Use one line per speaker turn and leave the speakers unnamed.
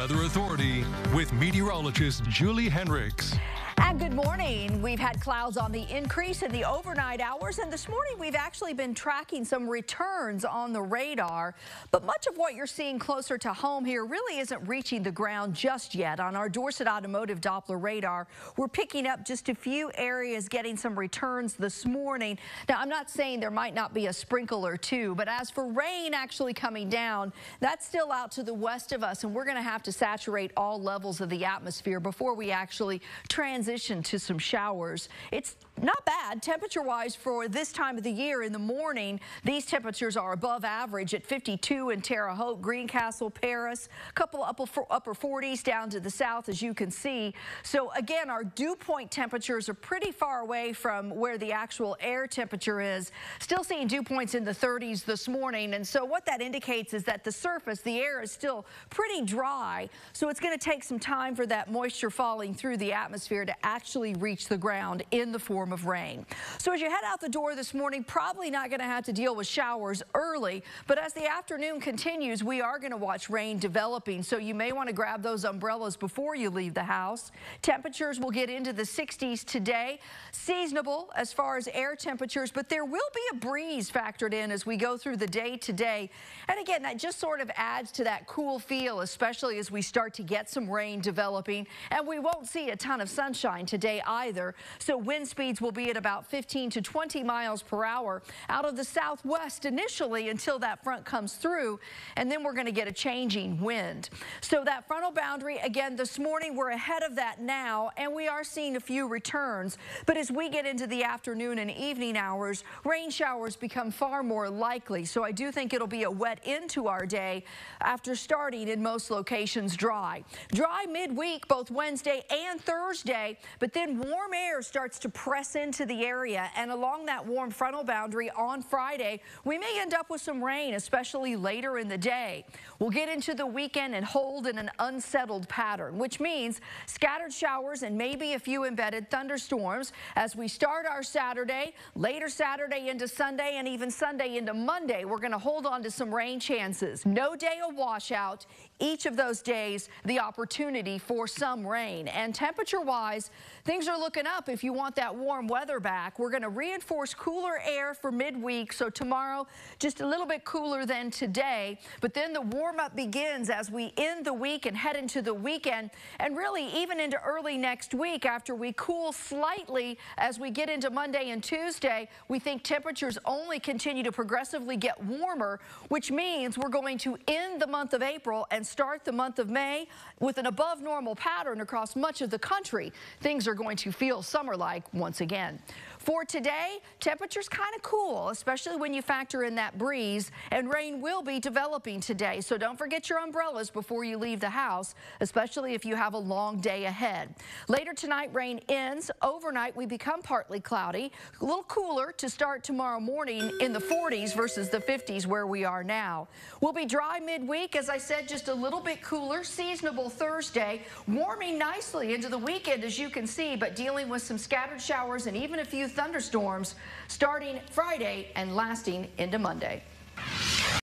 Weather Authority with meteorologist Julie Henricks.
And good morning. We've had clouds on the increase in the overnight hours, and this morning we've actually been tracking some returns on the radar. But much of what you're seeing closer to home here really isn't reaching the ground just yet. On our Dorsett Automotive Doppler radar, we're picking up just a few areas getting some returns this morning. Now, I'm not saying there might not be a sprinkle or two, but as for rain actually coming down, that's still out to the west of us, and we're going to have to saturate all levels of the atmosphere before we actually transition transition to some showers. It's not bad temperature-wise for this time of the year in the morning. These temperatures are above average at 52 in Terre Haute, Greencastle, Paris, a couple upper, upper 40s down to the south, as you can see. So again, our dew point temperatures are pretty far away from where the actual air temperature is. Still seeing dew points in the 30s this morning. And so what that indicates is that the surface, the air is still pretty dry. So it's going to take some time for that moisture falling through the atmosphere to actually reach the ground in the form of rain. So as you head out the door this morning, probably not going to have to deal with showers early, but as the afternoon continues, we are going to watch rain developing, so you may want to grab those umbrellas before you leave the house. Temperatures will get into the 60s today, seasonable as far as air temperatures, but there will be a breeze factored in as we go through the day today. And again, that just sort of adds to that cool feel, especially as we start to get some rain developing, and we won't see a ton of sunshine today either. So wind speeds will be at about 15 to 20 miles per hour out of the southwest initially until that front comes through. And then we're going to get a changing wind. So that frontal boundary, again, this morning we're ahead of that now, and we are seeing a few returns. But as we get into the afternoon and evening hours, rain showers become far more likely. So I do think it'll be a wet into our day after starting in most locations dry. Dry midweek, both Wednesday and Thursday, but then warm air starts to press into the area, and along that warm frontal boundary on Friday, we may end up with some rain, especially later in the day. We'll get into the weekend and hold in an unsettled pattern, which means scattered showers and maybe a few embedded thunderstorms as we start our Saturday, later Saturday into Sunday, and even Sunday into Monday. We're going to hold on to some rain chances. No day of washout. Each of those days, the opportunity for some rain. And temperature-wise, things are looking up if you want that warm weather back. We're going to reinforce cooler air for midweek. So tomorrow, just a little bit cooler than today. But then the warm-up begins as we end the week and head into the weekend. And really, even into early next week, after we cool slightly as we get into Monday and Tuesday, we think temperatures only continue to progressively get warmer, which means we're going to end the month of April and start the month of May with an above normal pattern across much of the country. Things are going to feel summer-like once again. For today, temperatures kind of cool, especially when you factor in that breeze, and rain will be developing today. So don't forget your umbrellas before you leave the house, especially if you have a long day ahead. Later tonight, rain ends. Overnight, we become partly cloudy, a little cooler to start tomorrow morning in the 40s versus the 50s where we are now. We'll be dry midweek, as I said, just a little bit cooler, seasonable Thursday, warming nicely into the weekend, as you can see, but dealing with some scattered showers and even a few thunderstorms starting Friday and lasting into Monday.